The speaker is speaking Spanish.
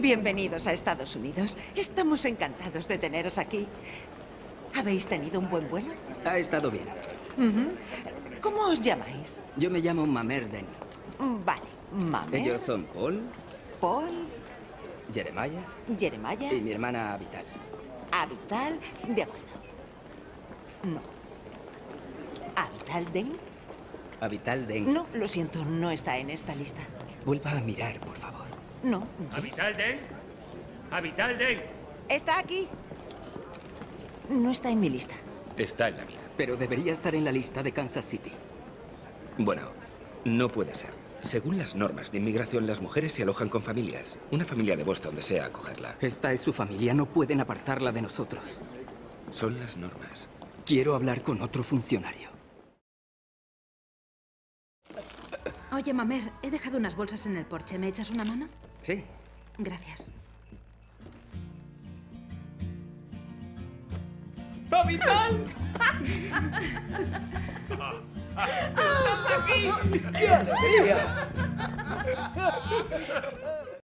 Bienvenidos a Estados Unidos. Estamos encantados de teneros aquí. ¿Habéis tenido un buen vuelo? Ha estado bien. ¿Cómo os llamáis? Yo me llamo Mamerden. Mm, Vale, Mamer, Ellos son Paul, Paul, Jeremiah Jeremiah, y mi hermana Vital. Avital. De acuerdo. No. ¿Avital Den? Avital Den. No, lo siento, no está en esta lista. Vuelva a mirar, por favor. No. ¿Habitalden? ¿Habitalden? ¿Está aquí? No está en mi lista. Está en la mía. Pero debería estar en la lista de Kansas City. Bueno, no puede ser. Según las normas de inmigración, las mujeres se alojan con familias. Una familia de Boston desea acogerla. Esta es su familia, no pueden apartarla de nosotros. Son las normas. Quiero hablar con otro funcionario. Oye, Mamer, he dejado unas bolsas en el porche. ¿Me echas una mano? Sí. Gracias. ¡Avital! ¡Qué alegría!